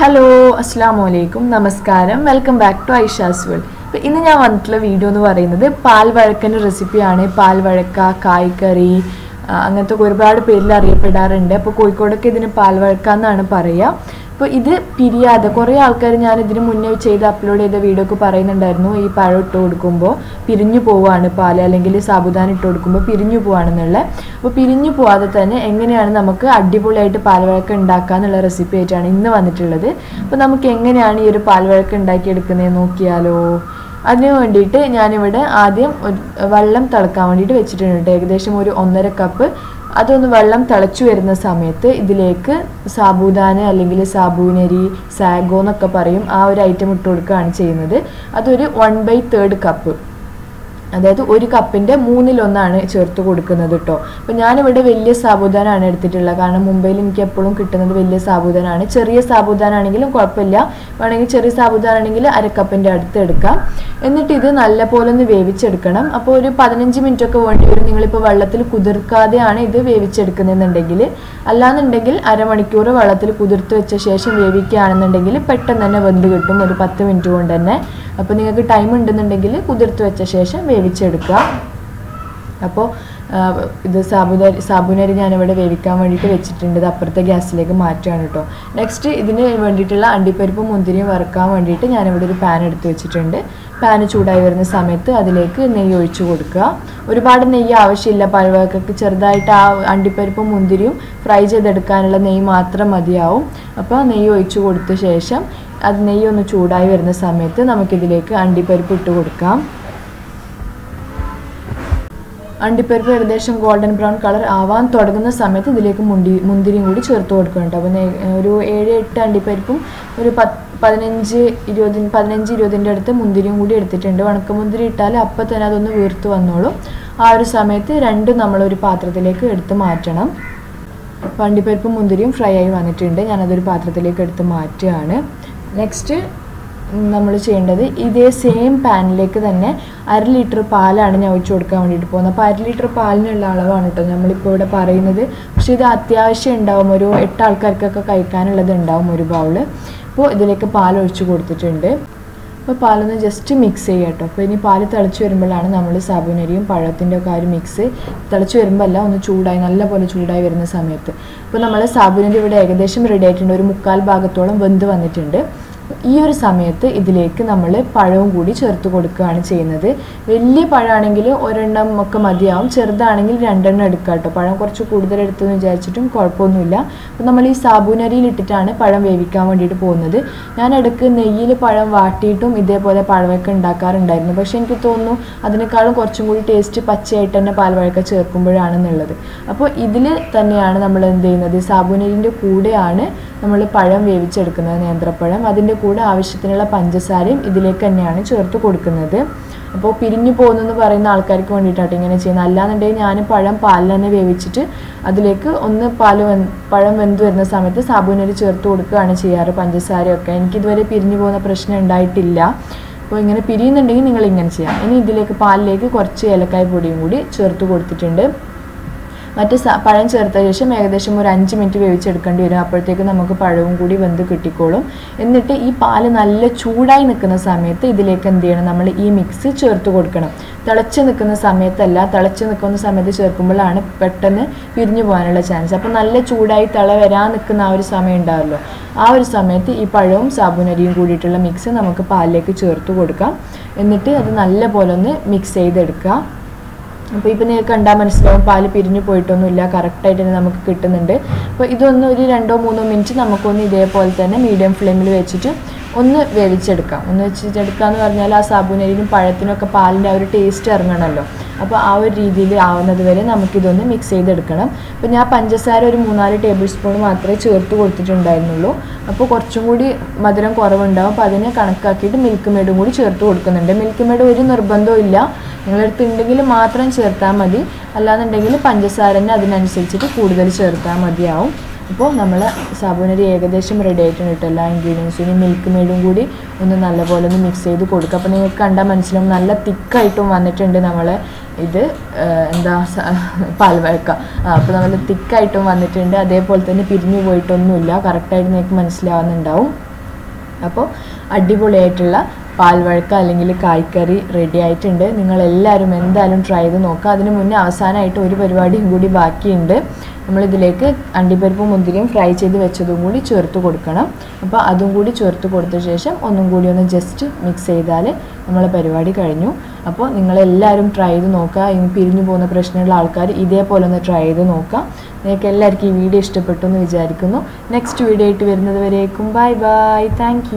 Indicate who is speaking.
Speaker 1: Hello അസ്സാം വലൈക്കും നമസ്കാരം welcome back to Aisha's world അപ്പോൾ ഇന്ന് ഞാൻ വന്നിട്ടുള്ള വീഡിയോ എന്ന് പറയുന്നത് പാൽ വഴക്കന്റെ റെസിപ്പിയാണ് പാൽ വഴക്ക കായ്ക്കറി അങ്ങനത്തെ ഒരുപാട് പേരിൽ അറിയപ്പെടാറുണ്ട്. അപ്പോൾ കോഴിക്കോടൊക്കെ ഇതിന് പാൽ വഴക്ക എന്നാണ് പറയുക അപ്പോൾ ഇത് പിരിയാതെ. കുറേ ആൾക്കാർ ഞാൻ ഇതിന് മുന്നേ ചെയ്ത് അപ്ലോഡ് ചെയ്ത വീഡിയോ ഒക്കെ പറയുന്നുണ്ടായിരുന്നു. ഈ പഴം ഇട്ട് കൊടുക്കുമ്പോൾ പിരിഞ്ഞു പോവാണ് പാൽ അല്ലെങ്കിൽ സാബുദാന ഇട്ട് കൊടുക്കുമ്പോൾ പിരിഞ്ഞു പോവാണെന്നുള്ളത് അപ്പോൾ പിരിഞ്ഞു പോവാതെ തന്നെ എങ്ങനെയാണ് നമുക്ക് അടിപൊളിയായിട്ട് പാൽവഴക്കം ഉണ്ടാക്കുക എന്നുള്ള റെസിപ്പി ആയിട്ടാണ് ഇന്ന് വന്നിട്ടുള്ളത്. അപ്പോൾ നമുക്ക് എങ്ങനെയാണ് ഈ ഒരു പാൽവഴക്കം ഉണ്ടാക്കിയെടുക്കുന്നത് നോക്കിയാലോ. അതിന് വേണ്ടിയിട്ട് ഞാനിവിടെ ആദ്യം വെള്ളം തിളക്കാൻ വേണ്ടിയിട്ട് വെച്ചിട്ടുണ്ട് കേട്ടോ. ഏകദേശം ഒരു ഒന്നര കപ്പ് അതൊന്ന് വെള്ളം തിളച്ചു വരുന്ന സമയത്ത് ഇതിലേക്ക് സാബൂദാന അല്ലെങ്കിൽ സാബൂനരി സാഗോ എന്നൊക്കെ പറയും ആ ഒരു ഐറ്റം ഇട്ട് കൊടുക്കുകയാണ് ചെയ്യുന്നത്. അതൊരു വൺ ബൈ തേർഡ് കപ്പ് അതായത് ഒരു കപ്പിന്റെ മൂന്നിലൊന്നാണ് ചേർത്ത് കൊടുക്കുന്നത് കേട്ടോ അപ്പോൾ ഞാനിവിടെ വലിയ സാബുദാനാണ് എടുത്തിട്ടുള്ളത്. കാരണം മുംബൈയിൽ എനിക്ക് എപ്പോഴും കിട്ടുന്നത് വലിയ സാബുദാനാണ് ചെറിയ സാബുദാനാണെങ്കിലും കുഴപ്പമില്ല. വേണമെങ്കിൽ ചെറിയ സാബുദാനാണെങ്കിൽ അരക്കപ്പിന്റെ അടുത്ത് എടുക്കാം. എന്നിട്ട് ഇത് നല്ല പോലെ ഒന്ന് വേവിച്ചെടുക്കണം. അപ്പോൾ ഒരു പതിനഞ്ച് മിനിറ്റ് ഒക്കെ വേണ്ടി വരും. നിങ്ങളിപ്പോൾ വെള്ളത്തിൽ കുതിർക്കാതെയാണ് ഇത് വേവിച്ചെടുക്കുന്നതെന്നുണ്ടെങ്കിൽ. അല്ലാന്നുണ്ടെങ്കിൽ അരമണിക്കൂർ വെള്ളത്തിൽ കുതിർത്ത് വെച്ച ശേഷം വേവിക്കുകയാണെന്നുണ്ടെങ്കിൽ പെട്ടെന്ന് തന്നെ വെന്ത് കിട്ടും. ഒരു പത്ത് മിനിറ്റ് കൊണ്ട് തന്നെ. അപ്പോൾ നിങ്ങൾക്ക് ടൈം ഉണ്ടെന്നുണ്ടെങ്കിൽ കുതിർത്ത് വെച്ച ശേഷം വേവിച്ചെടുക്കുക. അപ്പോൾ ഇത് സാബുനരി സാബുനരി ഞാനിവിടെ വേവിക്കാൻ വേണ്ടിയിട്ട് വെച്ചിട്ടുണ്ട്. ഇത് അപ്പുറത്തെ ഗ്യാസിലേക്ക് മാറ്റുകയാണ് കേട്ടോ നെക്സ്റ്റ് ഇതിന് വേണ്ടിയിട്ടുള്ള അണ്ടിപ്പരിപ്പും മുന്തിരിയും വറുക്കാൻ വേണ്ടിയിട്ട് ഞാനിവിടെ ഒരു പാൻ എടുത്ത് വെച്ചിട്ടുണ്ട്. പാൻ ചൂടായി വരുന്ന സമയത്ത് അതിലേക്ക് നെയ്യ് ഒഴിച്ചു കൊടുക്കുക. ഒരുപാട് നെയ്യ് ആവശ്യമില്ല. പഴവർക്കൊക്കെ ചെറുതായിട്ട് ആ അണ്ടിപ്പരിപ്പും മുന്തിരിയും ഫ്രൈ ചെയ്തെടുക്കാനുള്ള നെയ്യ് മാത്രം മതിയാവും. അപ്പോൾ നെയ്യ് ഒഴിച്ചു കൊടുത്ത ശേഷം അത് നെയ്യ് ഒന്ന് ചൂടായി വരുന്ന സമയത്ത് നമുക്കിതിലേക്ക് അണ്ടിപ്പരിപ്പ് ഇട്ട് കൊടുക്കാം. അണ്ടിപ്പരിപ്പ് ഏകദേശം ഗോൾഡൻ ബ്രൗൺ കളർ ആവാൻ തുടങ്ങുന്ന സമയത്ത് ഇതിലേക്ക് മുണ്ടി മുന്തിരിയും കൂടി ചേർത്ത് കൊടുക്കുന്നുണ്ട് അപ്പോൾ ഒരു ഏഴ് എട്ട് അണ്ടിപ്പരിപ്പും ഒരു പത്ത് പതിനഞ്ച് ഇരുപതി പതിനഞ്ച് ഇരുപതിന്റെ അടുത്ത് മുന്തിരിയും കൂടി എടുത്തിട്ടുണ്ട്. ഉണക്കമുന്തിരി ഇട്ടാൽ അപ്പം തന്നെ അതൊന്ന് വീർത്ത് വന്നോളും. ആ ഒരു സമയത്ത് രണ്ടും നമ്മളൊരു പാത്രത്തിലേക്ക് എടുത്ത് മാറ്റണം. വണ്ടിപ്പരിപ്പും മുന്തിരിയും ഫ്രൈ ആയി വന്നിട്ടുണ്ട്. ഞാനതൊരു പാത്രത്തിലേക്ക് എടുത്ത് മാറ്റുകയാണ്. നെക്സ്റ്റ് നമ്മൾ ചെയ്യേണ്ടത് ഇതേ സെയിം പാനിലേക്ക് തന്നെ അര ലിറ്റർ പാലാണ് ഞാൻ ഒഴിച്ചു കൊടുക്കാൻ വേണ്ടിയിട്ട് പോകുന്നത്. അപ്പോൾ അര ലിറ്റർ പാലിനുള്ള അളവാണ് കേട്ടോ നമ്മളിപ്പോൾ ഇവിടെ പറയുന്നത്. പക്ഷേ ഇത് അത്യാവശ്യം ഉണ്ടാവും. ഒരു എട്ട് ആൾക്കാർക്കൊക്കെ കഴിക്കാനുള്ളത് ഉണ്ടാവും ഒരു ബൗൾ അപ്പോൾ ഇതിലേക്ക് പാൽ ഒഴിച്ചു കൊടുത്തിട്ടുണ്ട്. അപ്പോൾ പാലൊന്ന് ജസ്റ്റ് മിക്സ് ചെയ്യുക കേട്ടോ അപ്പോൾ ഇനി പാൽ തിളച്ച് വരുമ്പോഴാണ് നമ്മൾ സാബുനരിയും പഴത്തിന്റെ ഒക്കെ ആ ഒരു മിക്സ് തിളച്ച് വരുമ്പോൾ അല്ല ഒന്ന് ചൂടായി നല്ലപോലെ ചൂടായി വരുന്ന സമയത്ത്. അപ്പോൾ നമ്മൾ സാബുനരി ഇവിടെ ഏകദേശം റെഡി ആയിട്ടുണ്ട്. ഒരു മുക്കാൽ ഭാഗത്തോളം വെന്ത് വന്നിട്ടുണ്ട്. ഈ ഒരു സമയത്ത് ഇതിലേക്ക് നമ്മൾ പഴവും കൂടി ചേർത്ത് കൊടുക്കുകയാണ് ചെയ്യുന്നത്. വലിയ പഴമാണെങ്കിൽ ഒരെണ്ണം ഒക്കെ മതിയാവും. ചെറുതാണെങ്കിൽ രണ്ടെണ്ണം എടുക്കുക കേട്ടോ. പഴം കുറച്ച് കൂടുതൽ എടുത്തെന്ന് വിചാരിച്ചിട്ടും കുഴപ്പമൊന്നുമില്ല. അപ്പോൾ നമ്മൾ ഈ സാബൂനരിയിൽ ഇട്ടിട്ടാണ് പഴം വേവിക്കാൻ വേണ്ടിയിട്ട് പോകുന്നത്. ഞാൻ ഇടയ്ക്ക് നെയ്യിൽ പഴം വാട്ടിയിട്ടും ഇതേപോലെ പഴമൊക്കെ ഉണ്ടാക്കാറുണ്ടായിരുന്നു. പക്ഷേ എനിക്ക് തോന്നുന്നു അതിനേക്കാളും കുറച്ചും കൂടി ടേസ്റ്റ് പച്ചയായിട്ട് തന്നെ പാൽവഴക്ക ചേർക്കുമ്പോഴാണെന്നുള്ളത്. അപ്പോൾ ഇതിൽ തന്നെയാണ് നമ്മൾ എന്ത് ചെയ്യുന്നത്? സാബൂനരിന്റെ കൂടെയാണ് നമ്മൾ പഴം വേവിച്ചെടുക്കുന്നത് നേന്ത്രപ്പഴം. അതിന്റെ കൂടെ ആവശ്യത്തിനുള്ള പഞ്ചസാരയും ഇതിലേക്ക് തന്നെയാണ് ചേർത്ത് കൊടുക്കുന്നത്. അപ്പോൾ പിരിഞ്ഞു പോകുന്നെന്ന് പറയുന്ന ആൾക്കാർക്ക് വേണ്ടിയിട്ടാണ് ഇങ്ങനെ ചെയ്യുന്നത്. അല്ലാന്നുണ്ടെങ്കിൽ ഞാൻ പഴം പാലിൽ തന്നെ വേവിച്ചിട്ട് അതിലേക്ക് ഒന്ന് പാൽ വെന്ത് പഴം വെന്ത് വരുന്ന സമയത്ത് സാബുനരി ചേർത്ത് കൊടുക്കുകയാണ് ചെയ്യാറ് പഞ്ചസാരയൊക്കെ. എനിക്കിതുവരെ പിരിഞ്ഞു പോകുന്ന പ്രശ്നം ഉണ്ടായിട്ടില്ല. അപ്പോൾ ഇങ്ങനെ പിരിയുന്നുണ്ടെങ്കിൽ നിങ്ങൾ ഇങ്ങനെ ചെയ്യാം. ഇനി ഇതിലേക്ക് പാലിലേക്ക് കുറച്ച് ഏലക്കായ പൊടിയും കൂടി ചേർത്ത് കൊടുത്തിട്ടുണ്ട്. മറ്റ് പഴം ചേർത്ത ശേഷം ഏകദേശം ഒരു അഞ്ച് മിനിറ്റ് വേവിച്ചെടുക്കേണ്ടി വരും. അപ്പോഴത്തേക്ക് നമുക്ക് പഴവും കൂടി വെന്ത് കിട്ടിക്കോളും. എന്നിട്ട് ഈ പാൽ നല്ല ചൂടായി നിൽക്കുന്ന സമയത്ത് ഇതിലേക്ക് എന്ത് ചെയ്യണം? നമ്മൾ ഈ മിക്സ് ചേർത്ത് കൊടുക്കണം. തിളച്ച് നിൽക്കുന്ന സമയത്തല്ല തിളച്ച് നിൽക്കുന്ന സമയത്ത് ചേർക്കുമ്പോഴാണ് പെട്ടെന്ന് പിരിഞ്ഞു പോകാനുള്ള ചാൻസ് അപ്പോൾ നല്ല ചൂടായി തിള വരാൻ നിൽക്കുന്ന ആ ഒരു സമയം ഉണ്ടാവുമല്ലോ ആ ഒരു സമയത്ത് ഈ പഴവും സാബുനരിയും കൂടിയിട്ടുള്ള മിക്സ് നമുക്ക് പാലിലേക്ക് ചേർത്ത് കൊടുക്കാം. എന്നിട്ട് അത് നല്ല പോലെ ഒന്ന് മിക്സ് ചെയ്തെടുക്കുക. അപ്പോൾ ഇപ്പം നിങ്ങൾക്ക് കണ്ടാൽ മനസ്സിലാവും പാൽ പിരിഞ്ഞു പോയിട്ടൊന്നുമില്ല കറക്റ്റായിട്ട് തന്നെ നമുക്ക് കിട്ടുന്നുണ്ട്. അപ്പോൾ ഇതൊന്ന് ഒരു രണ്ടോ മൂന്നോ മിനിറ്റ് നമുക്കൊന്ന് ഇതേപോലെ തന്നെ മീഡിയം ഫ്ലെയിമിൽ വെച്ചിട്ട് ഒന്ന് വേവിച്ചെടുക്കാം. ഒന്ന് വെച്ചിട്ടെടുക്കുക എന്ന് പറഞ്ഞാൽ ആ സാബുനരിനും പഴത്തിനൊക്കെ പാലിന്റെ ആ ഒരു ടേസ്റ്റ് ഇറങ്ങണമല്ലോ. അപ്പോൾ ആ ഒരു രീതിയിൽ ആവുന്നത് വരെ നമുക്കിതൊന്ന് മിക്സ് ചെയ്തെടുക്കണം. അപ്പോൾ ഞാൻ പഞ്ചസാര ഒരു മൂന്നാൽ ടേബിൾ സ്പൂൺ മാത്രമേ ചേർത്ത് കൊടുത്തിട്ടുണ്ടായിരുന്നുള്ളൂ. അപ്പോൾ കുറച്ചും കൂടി മധുരം കുറവുണ്ടാവും. അപ്പോൾ അതിനെ കണക്കാക്കിയിട്ട് മിൽക്ക് മേഡും കൂടി ചേർത്ത് കൊടുക്കുന്നുണ്ട്. മിൽക്ക് മേഡ് ഒരു നിർബന്ധവും ഇല്ല നിങ്ങളടുത്ത് ഉണ്ടെങ്കിൽ മാത്രം ചേർത്താൽ മതി. അല്ലാന്നുണ്ടെങ്കിൽ പഞ്ചസാര തന്നെ അതിനനുസരിച്ചിട്ട് കൂടുതൽ ചേർത്താൽ മതിയാവും. അപ്പോൾ നമ്മൾ സാബുനരി ഏകദേശം റെഡി ആയിട്ടുണ്ട് കേട്ടോ. എല്ലാ ഇൻഗ്രീഡിയൻസും ഇനി മിൽക്ക് മെയ്ഡും കൂടി ഒന്ന് നല്ലപോലെ ഒന്ന് മിക്സ് ചെയ്ത് കൊടുക്കുക അപ്പോൾ നിങ്ങൾക്ക് കണ്ടാൽ മനസ്സിലാവും നല്ല തിക്കായിട്ടും വന്നിട്ടുണ്ട് നമ്മൾ ഇത് എന്താ പാൽവഴക്ക. അപ്പോൾ നമ്മൾ തിക്കായിട്ടും വന്നിട്ടുണ്ട്. അതേപോലെ തന്നെ പിരിഞ്ഞു പോയിട്ടൊന്നുമില്ല. കറക്റ്റായിട്ട് നിങ്ങൾക്ക് മനസ്സിലാവുന്നുണ്ടാവും. അപ്പോൾ അടിപൊളിയായിട്ടുള്ള പാൽവഴക്ക അല്ലെങ്കിൽ കായ്ക്കറി റെഡി ആയിട്ടുണ്ട്. നിങ്ങളെല്ലാവരും എന്തായാലും ട്രൈ ചെയ്ത് നോക്കുക അതിന് മുന്നേ അവസാനമായിട്ട് ഒരു പരിപാടിയും കൂടി ബാക്കിയുണ്ട്. നമ്മളിതിലേക്ക് അണ്ടിപ്പരിപ്പും മുന്തിരിയും ഫ്രൈ ചെയ്ത് വെച്ചതും കൂടി ചേർത്ത് കൊടുക്കണം. അപ്പോൾ അതും കൂടി ചേർത്ത് കൊടുത്ത ശേഷം ഒന്നും കൂടി ഒന്ന് ജസ്റ്റ് മിക്സ് ചെയ്താൽ നമ്മളെ പരിപാടി കഴിഞ്ഞു. അപ്പോൾ നിങ്ങളെല്ലാവരും ട്രൈ ചെയ്ത് നോക്കുക. ഇനി പിരിഞ്ഞു പോകുന്ന പ്രശ്നമുള്ള ആൾക്കാർ ഇതേപോലെ ഒന്ന് ട്രൈ ചെയ്ത് നോക്കുക. നിങ്ങൾക്ക് എല്ലാവർക്കും ഈ വീഡിയോ ഇഷ്ടപ്പെട്ടു എന്ന് വിചാരിക്കുന്നു. നെക്സ്റ്റ് വീഡിയോ ആയിട്ട് വരുന്നത് വരേക്കും. Bye bye thank